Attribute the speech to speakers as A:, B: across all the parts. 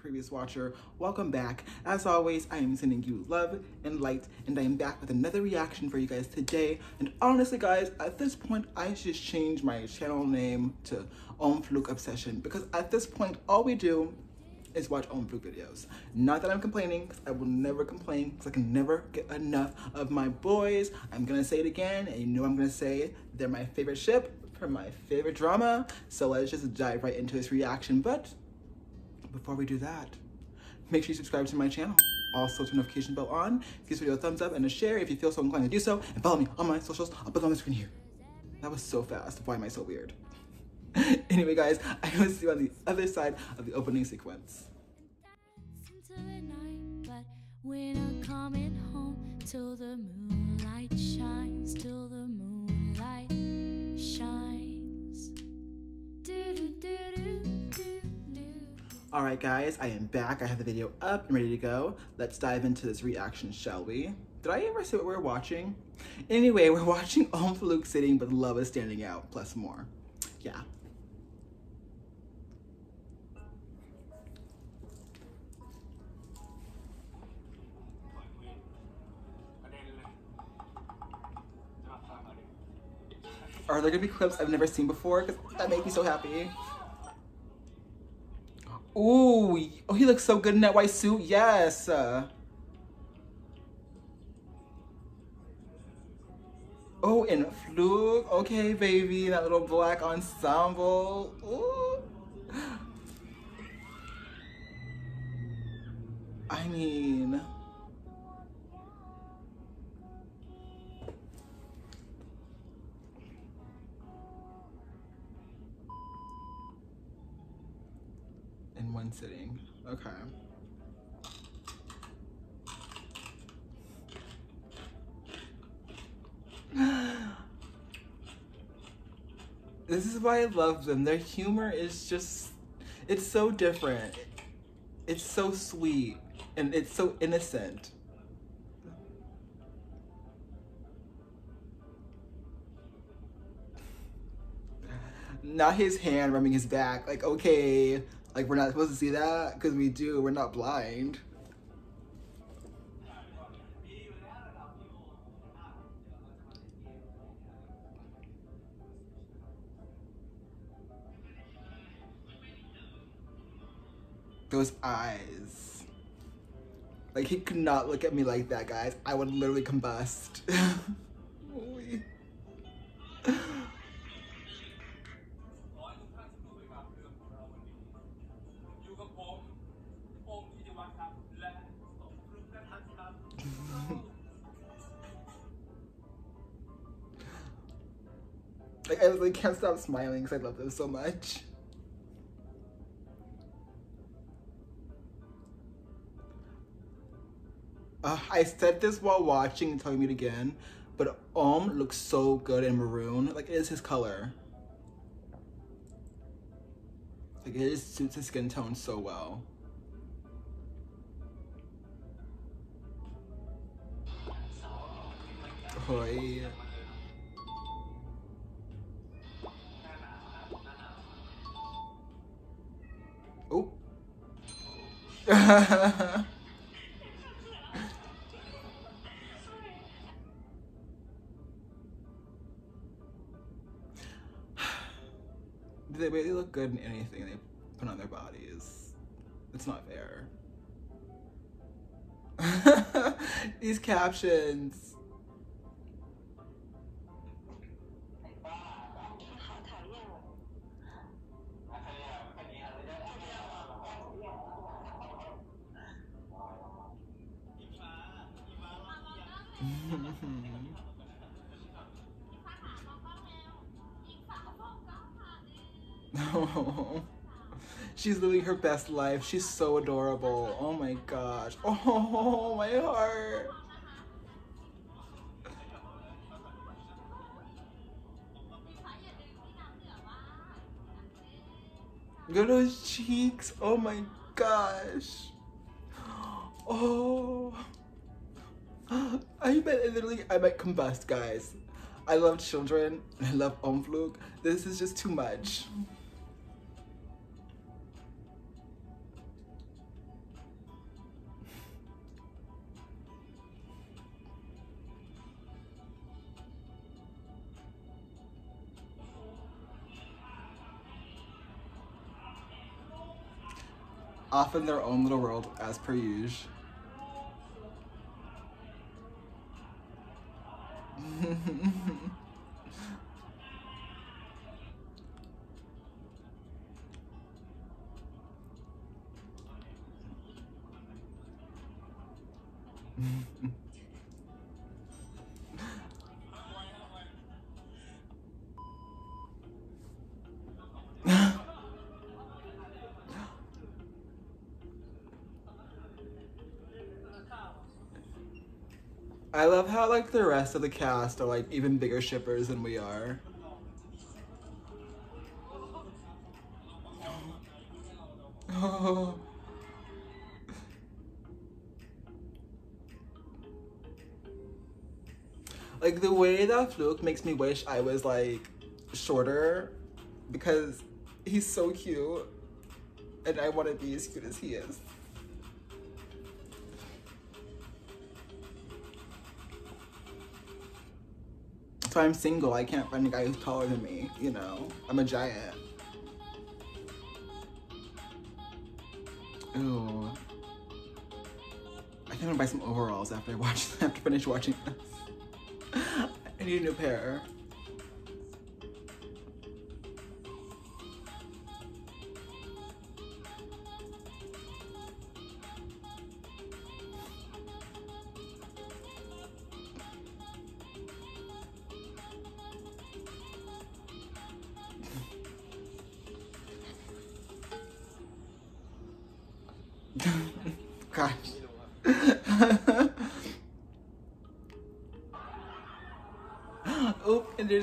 A: previous watcher, welcome back. As always, I am sending you love and light, and I am back with another reaction for you guys today. And honestly, guys, at this point, I should change my channel name to OhmFluke Obsession because at this point, all we do is watch OhmFluke videos. Not that I'm complaining, because I will never complain, because I can never get enough of my boys. I'm gonna say it again, and you know I'm gonna say they're my favorite ship for my favorite drama. So let's just dive right into this reaction. But before we do that, make sure you subscribe to my channel. Also, turn notification bell on. Give this video a thumbs up and a share if you feel so inclined to do so. And follow me on my socials. I'll put them on the screen here. That was so fast. Why am I so weird? anyway, guys, I will see you on the other side of the opening sequence. shines, shines. Do, do, do, All right, guys, I am back. I have the video up and ready to go. Let's dive into this reaction, shall we? Did I ever say what we are watching? Anyway, we're watching OhmFluke sitting, but love is standing out, plus more. Yeah, Are there gonna be clips I've never seen before? Because that makes me so happy. Ooh, oh, he looks so good in that white suit. Yes. Uh, oh, and Fluke. Okay, baby. That little black ensemble. Ooh. I mean... one sitting. Okay. this is why I love them. Their humor is just, it's so different. It's so sweet and it's so innocent. Not his hand rubbing his back, like, okay, like we're not supposed to see that because we do. We're not blind. Those eyes. Like he could not look at me like that, guys. I would literally combust. Like I literally can't stop smiling because I love them so much. Uh, I said this while watching and telling me it again, but Ohm looks so good in maroon. Like it is his color. Like it just suits his skin tone so well. Oh, yeah. they really look good in anything they put on their bodies. It's not fair. These captions. She's living her best life. She's so adorable. Oh my gosh. Oh, my heart. Look at those cheeks. Oh my gosh. Oh. I bet literally I might combust, guys. I love children. I love OhmFluke. This is just too much. off in their own little world as per usual. I love how like the rest of the cast are like even bigger shippers than we are. Oh. The Fluke makes me wish I was like shorter because he's so cute and I want to be as cute as he is. So I'm single. I can't find a guy who's taller than me, you know. I'm a giant. Ooh. I gonna buy some overalls after I watch after finish watching this. New pair. Gosh.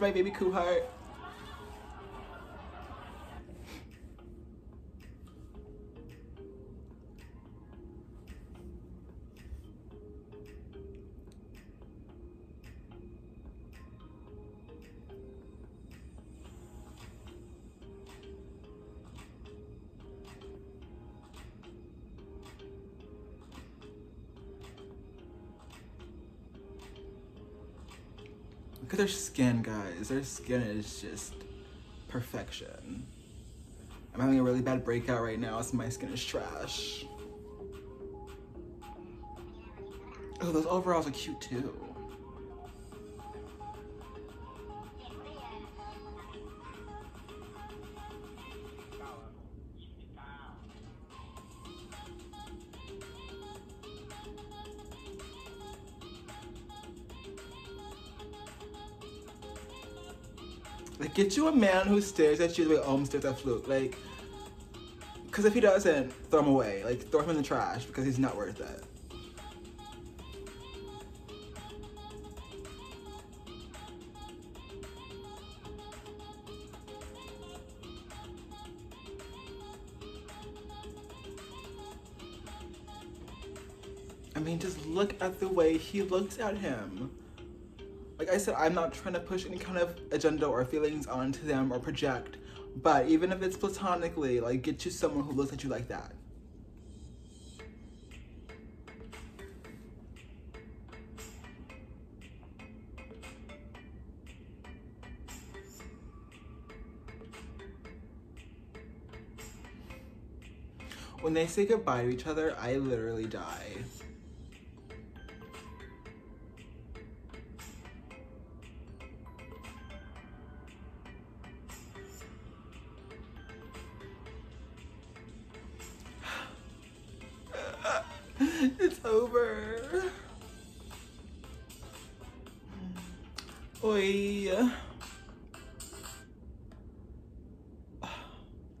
A: My baby Coo Look at their skin, guys. Their skin is just perfection. I'm having a really bad breakout right now, so my skin is trash. Oh, those overalls are cute too. Like, get you a man who stares at you the way Ohm stares at Fluke. Like, because if he doesn't, throw him away. Like, throw him in the trash because he's not worth it. I mean, just look at the way he looks at him. Like I said, I'm not trying to push any kind of agenda or feelings onto them or project, but even if it's platonically, like get you someone who looks at you like that. When they say goodbye to each other, I literally die. it's over. Oi.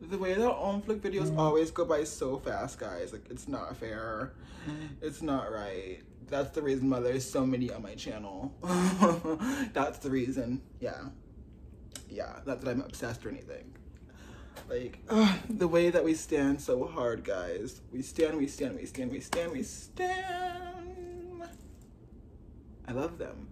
A: The way that OhmFluke videos mm. always go by so fast, guys. Like, it's not fair. It's not right. That's the reason why there's so many on my channel. That's the reason. Yeah. Yeah, not that I'm obsessed or anything. Like, uh, the way that we stand so hard, guys. We stand, we stand, we stand, we stand, we stand. I love them.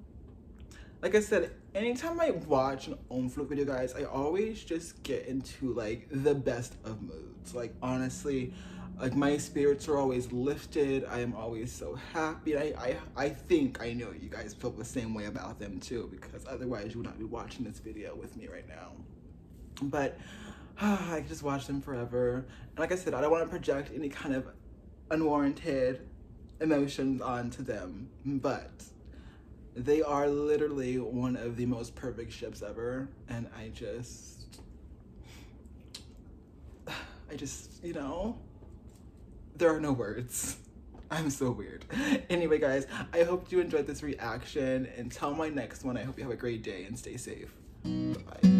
A: Like I said, anytime I watch OhmFluke video, guys, I always just get into like the best of moods. Like, honestly, like my spirits are always lifted. I am always so happy. I, I, I think I know you guys feel the same way about them too, because otherwise you would not be watching this video with me right now. But I could just watch them forever. And like I said, I don't want to project any kind of unwarranted emotions onto them, but they are literally one of the most perfect ships ever. And I just, I just, you know, there are no words. I'm so weird. Anyway, guys, I hope you enjoyed this reaction. Until my next one, I hope you have a great day and stay safe. Bye-bye.